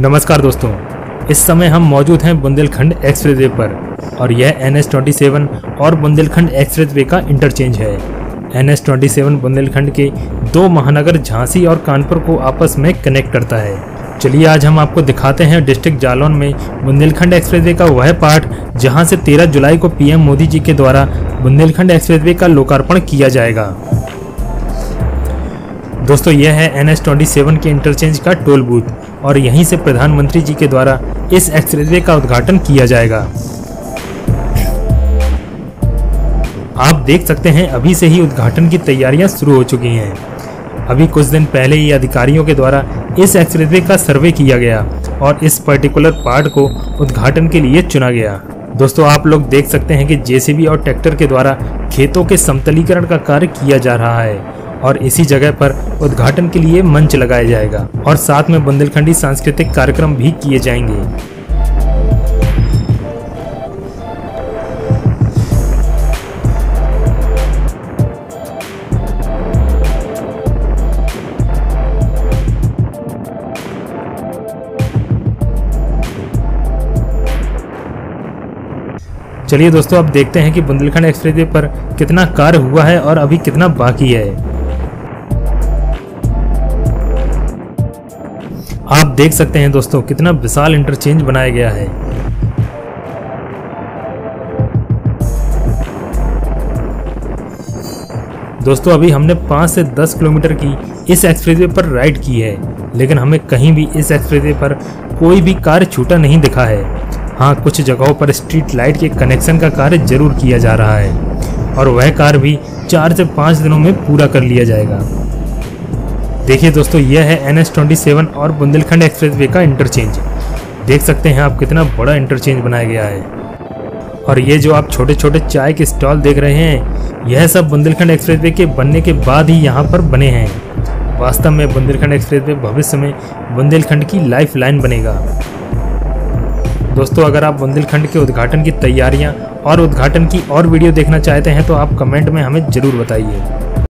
नमस्कार दोस्तों, इस समय हम मौजूद हैं बुंदेलखंड एक्सप्रेसवे पर और यह एन एस ट्वेंटी सेवन और बुंदेलखंड एक्सप्रेसवे का इंटरचेंज है। N S twenty seven Bundelkhand के दो महानगर झांसी और कानपुर को आपस में कनेक्ट करता है। चलिए आज हम आपको दिखाते हैं डिस्ट्रिक्ट जालौन में बुंदेलखंड एक्सप्रेसवे का वह पार्ट जहाँ से 13 जुलाई को पीएम मोदी जी के द्वारा बुंदेलखंड एक्सप्रेसवे का लोकार्पण किया जाएगा। दोस्तों, यह है एन एस ट्वेंटी सेवन के इंटरचेंज का टोल बूथ। और यहीं से प्रधानमंत्री जी के द्वारा इस एक्सप्रेसवे का उद्घाटन किया जाएगा। आप देख सकते हैं, अभी से ही उद्घाटन की तैयारियाँ शुरू हो चुकी हैं। अभी कुछ दिन पहले ही अधिकारियों के द्वारा इस एक्सप्रेसवे का सर्वे किया गया और इस पर्टिकुलर पार्ट को उद्घाटन के लिए चुना गया। दोस्तों, आप लोग देख सकते हैं कि जेसीबी और ट्रैक्टर के द्वारा खेतों के समतलीकरण का कार्य किया जा रहा है। और इसी जगह पर उद्घाटन के लिए मंच लगाया जाएगा और साथ में बुंदेलखंडी सांस्कृतिक कार्यक्रम भी किए जाएँगे। चलिए दोस्तों, अब देखते हैं कि बुंदेलखंड एक्सप्रेसवे पर कितना कार्य हुआ है और अभी कितना बाकी है। आप देख सकते हैं दोस्तों, कितना विशाल इंटरचेंज बनाया गया है। दोस्तों, अभी हमने 5 से 10 किलोमीटर की इस एक्सप्रेसवे पर राइड की है, लेकिन हमें कहीं भी इस एक्सप्रेसवे पर कोई भी कार्य छूटा नहीं दिखा है। हाँ कुछ जगहों पर स्ट्रीट लाइट के कनेक्शन का कार्य ज़रूर किया जा रहा है, और वह कार्य भी चार से पाँच दिनों में पूरा कर लिया जाएगा। देखिए दोस्तों, यह है एन एस ट्वेंटी सेवन और बुंदेलखंड एक्सप्रेसवे का इंटरचेंज देख सकते हैं आप कितना बड़ा इंटरचेंज बनाया गया है। और ये जो आप छोटे छोटे चाय के स्टॉल देख रहे हैं, यह सब बुंदेलखंड एक्सप्रेसवे के बनने के बाद ही यहाँ पर बने हैं। वास्तव में बुंदेलखंड एक्सप्रेसवे भविष्य में बुंदेलखंड की लाइफ लाइन बनेगा। दोस्तों, अगर आप बुंदेलखंड के उद्घाटन की तैयारियाँ और उद्घाटन की और वीडियो देखना चाहते हैं तो आप कमेंट में हमें ज़रूर बताइए।